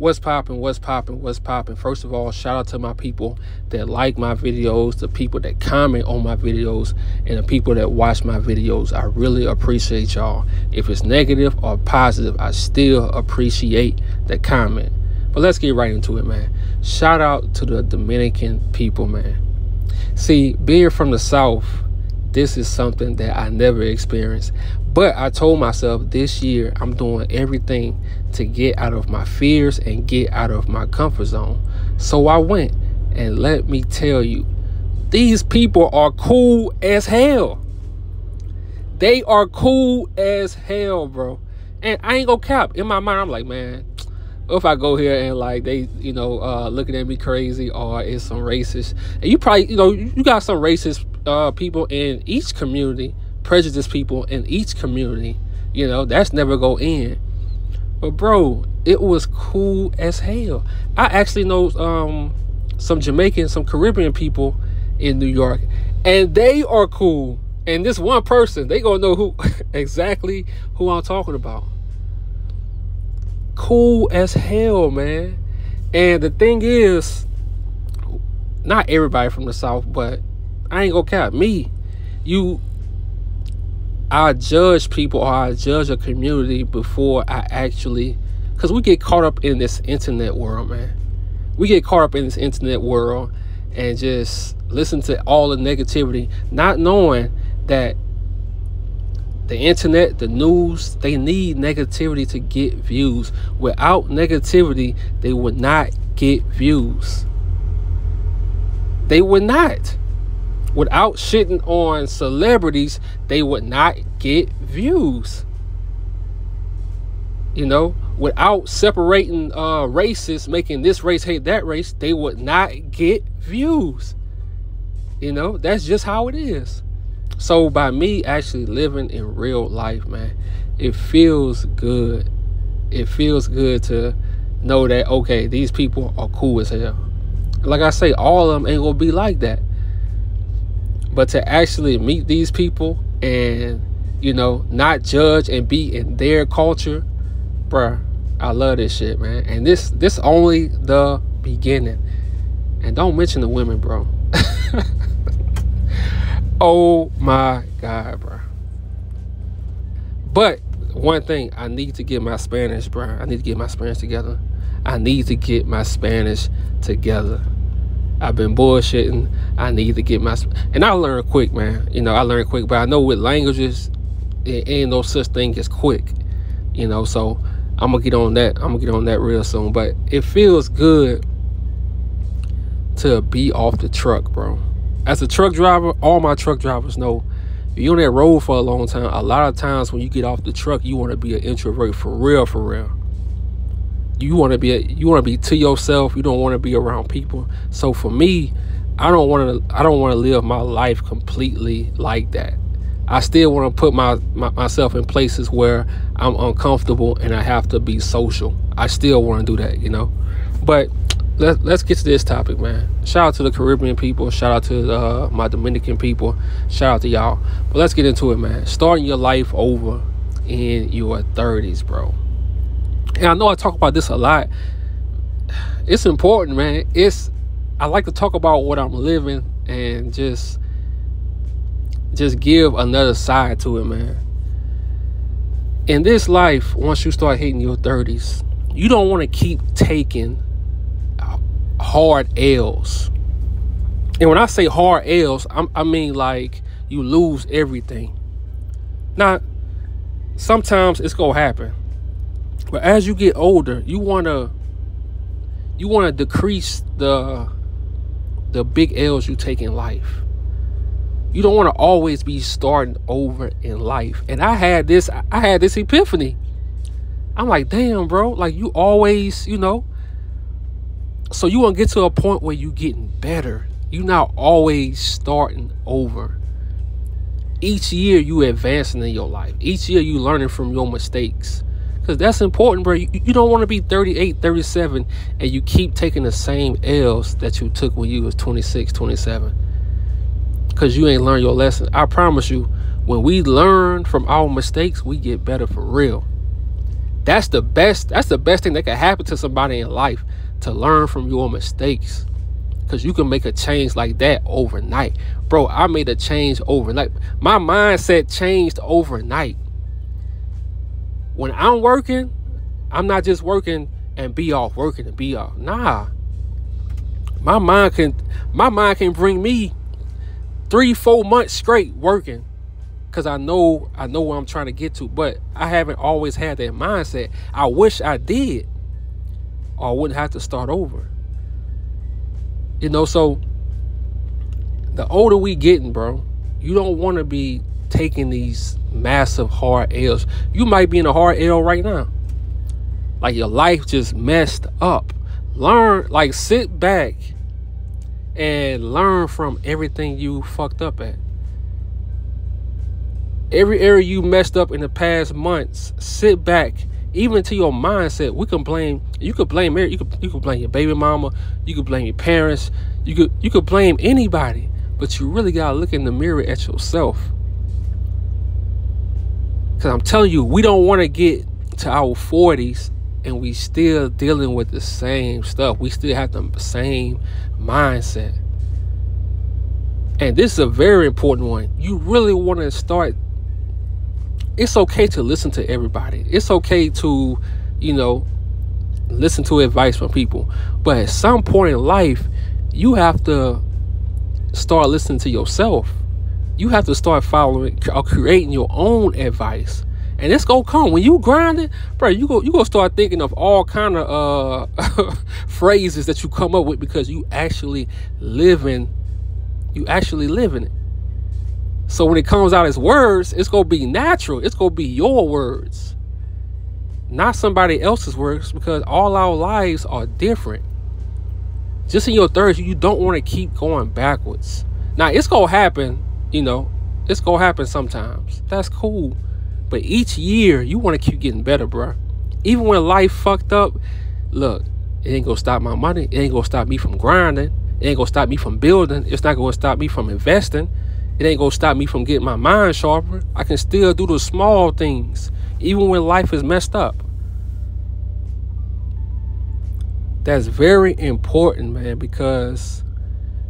What's popping? What's popping? What's popping? First of all, shout out to my people that like my videos, the people that comment on my videos, and the people that watch my videos. I really appreciate y'all. If it's negative or positive, I still appreciate the comment. But let's get right into it, man. Shout out to the Dominican people, man. See, being from the South, this is something that I never experienced. But I told myself this year I'm doing everything to get out of my fears and get out of my comfort zone. So I went and let me tell you, these people are cool as hell. They are cool as hell, bro. And I ain't gonna cap. In my mind, I'm like, man, if I go here and like they, you know, uh, looking at me crazy or it's some racist. And you probably, you know, you got some racist uh, people in each community prejudiced people in each community. You know, that's never go in. But bro, it was cool as hell. I actually know um, some Jamaican, some Caribbean people in New York, and they are cool. And this one person, they gonna know who exactly who I'm talking about. Cool as hell, man. And the thing is, not everybody from the South, but I ain't gonna cap me. You I judge people or I judge a community before I actually, because we get caught up in this internet world, man. We get caught up in this internet world and just listen to all the negativity, not knowing that the internet, the news, they need negativity to get views. Without negativity, they would not get views. They would not without shitting on celebrities, they would not get views. You know, without separating uh, races, making this race hate that race, they would not get views. You know, that's just how it is. So by me actually living in real life, man, it feels good. It feels good to know that okay, these people are cool as hell. Like I say, all of them ain't gonna be like that. But to actually meet these people and, you know, not judge and be in their culture, bruh, I love this shit, man. And this this only the beginning. And don't mention the women, bro. oh my God, bro. But one thing, I need to get my Spanish, bro. I need to get my Spanish together. I need to get my Spanish together. I've been bullshitting. I need to get my and I learn quick, man. You know, I learn quick, but I know with languages, it ain't no such thing as quick. You know, so I'm gonna get on that. I'm gonna get on that real soon. But it feels good to be off the truck, bro. As a truck driver, all my truck drivers know you're on that road for a long time. A lot of times when you get off the truck, you want to be an introvert for real, for real you want to be you want to be to yourself you don't want to be around people. So for me i don't want to i don't want to live my life completely like that. I still want to put my, my, myself in places where i'm uncomfortable and i have to be social. I still want to do that you know? But let, let's get to this topic man. Shout out to the caribbean people shout out to uh, my dominican people shout out to y'all. But let's get into it man. Starting your life over in your 30s bro and I know I talk about this a lot. It's important, man. It's I like to talk about what I'm living and just just give another side to it, man. In this life, once you start hitting your 30s, you don't want to keep taking uh, hard L's. And when I say hard L's, I'm, I mean like you lose everything. Now, sometimes it's gonna happen. But as you get older, you wanna you wanna decrease the the big L's you take in life. You don't want to always be starting over in life. And I had this I had this epiphany. I'm like, damn, bro, like you always, you know. So you want to get to a point where you getting better. You're not always starting over. Each year you advancing in your life. Each year you learning from your mistakes. Because that's important, bro. You, you don't want to be 38, 37, and you keep taking the same L's that you took when you was 26, 27. Because you ain't learned your lesson. I promise you, when we learn from our mistakes, we get better for real. That's the best. That's the best thing that can happen to somebody in life to learn from your mistakes. Cause you can make a change like that overnight. Bro, I made a change overnight. My mindset changed overnight. When I'm working, I'm not just working and be off, working and be off. Nah. My mind can my mind can bring me three, four months straight working because I know I know where I'm trying to get to, but I haven't always had that mindset. I wish I did, or I wouldn't have to start over. You know, so the older we getting, bro, you don't want to be taking these massive hard L's. You might be in a hard L right now. Like your life just messed up. Learn, like sit back and learn from everything you fucked up at every area you messed up in the past months, sit back, even to your mindset. We can blame you could blame you could you could blame your baby mama, you could blame your parents, you could you could blame anybody, but you really gotta look in the mirror at yourself. Cause I'm telling you, we don't want to get to our 40s and we still dealing with the same stuff. We still have the same mindset. And this is a very important one. You really want to start it's okay to listen to everybody. It's okay to, you know, listen to advice from people. But at some point in life, you have to start listening to yourself. You have to start following or creating your own advice. And it's gonna come when you grind it, bro. You go, you gonna start thinking of all kind of uh, phrases that you come up with because you actually living, you actually living it. So when it comes out as words, it's to be natural. It's to be your words, not somebody else's words, because all our lives are different. Just in your 30s, you don't want to keep going backwards. Now, it's to happen, you know, it's to happen sometimes. That's cool. But each year, you want to keep getting better, bro. Even when life fucked up, look, it ain't to stop my money. It ain't to stop me from grinding. It ain't to stop me from building. It's not to stop me from investing. It ain't gonna stop me from getting my mind sharper. I can still do the small things, even when life is messed up. That's very important, man, because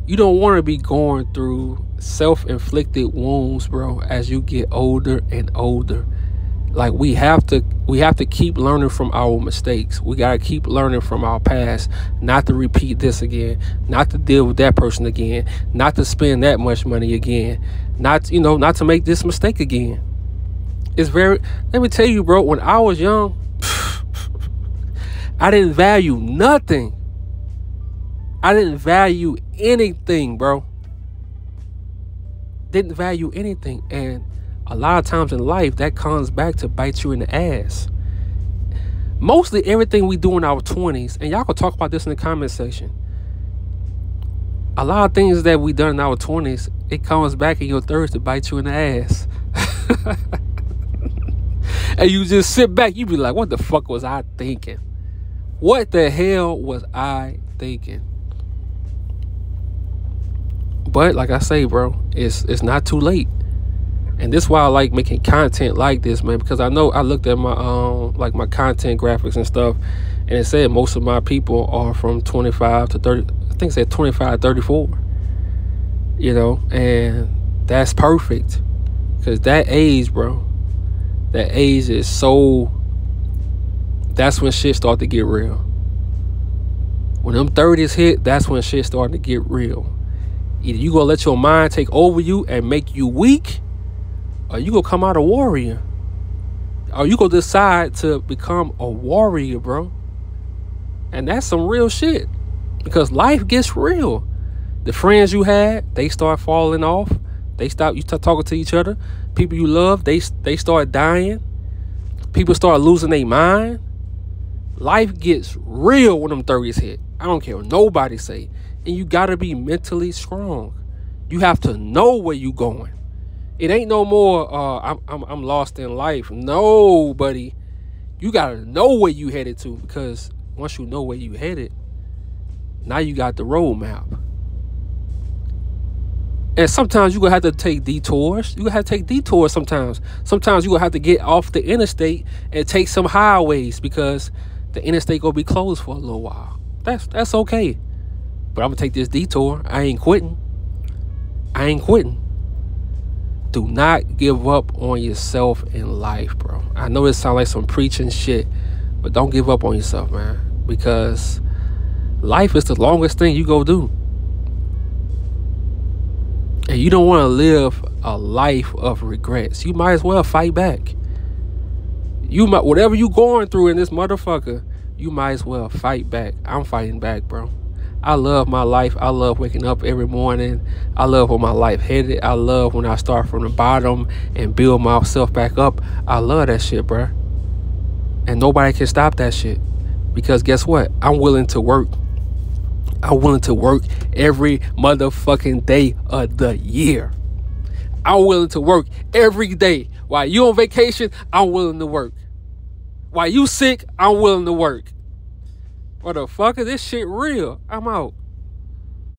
you don't want to be going through self inflicted wounds, bro, as you get older and older. Like we have to we have to keep learning from our mistakes. We got to keep learning from our past not to repeat this again not to deal with that person again not to spend that much money again not you know not to make this mistake again. It's very let me tell you bro when i was young i didn't value nothing. I didn't value anything bro didn't value anything. And a lot of times in life that comes back to bite you in the ass. Mostly everything we do in our 20s and y'all can talk about this in the comment section. A lot of things that we done in our 20s it comes back in your 30s to bite you in the ass. And you just sit back you be like what the fuck was i thinking? What the hell was i thinking but like i say bro it's it's not too late and this is why I like making content like this, man, because I know I looked at my um like my content graphics and stuff, and it said most of my people are from 25 to 30. I think it said 25 34. You know, and that's perfect, because that age, bro, that age is so. That's when shit start to get real. When them 30s hit, that's when shit start to get real. Either you gonna let your mind take over you and make you weak are you gonna come out a warrior? Or you gonna decide to become a warrior, bro? And that's some real shit. Because life gets real. The friends you had, they start falling off. They stop you start talking to each other. People you love, they they start dying. People start losing their mind. Life gets real when them 30s hit. I don't care what nobody say. And you gotta be mentally strong. You have to know where you going. It ain't no more. Uh, I'm, I'm I'm lost in life. No, buddy. You gotta know where you headed to because once you know where you headed, now you got the roadmap. And sometimes you gonna have to take detours. You gonna have to take detours sometimes. Sometimes you gonna have to get off the interstate and take some highways because the interstate gonna be closed for a little while. That's that's okay. But I'm gonna take this detour. I ain't quitting. I ain't quitting. Do not give up on yourself in life, bro. I know it sounds like some preaching shit, but don't give up on yourself, man. Because life is the longest thing you go do. And you don't want to live a life of regrets. You might as well fight back. You might whatever you going through in this motherfucker, you might as well fight back. I'm fighting back, bro. I love my life. I love waking up every morning. I love where my life headed. I love when I start from the bottom and build myself back up. I love that shit, bro. And nobody can stop that shit. Because guess what? I'm willing to work. I'm willing to work every motherfucking day of the year. I'm willing to work every day. While you on vacation, I'm willing to work. While you sick, I'm willing to work. Motherfucker, this shit real. I'm out.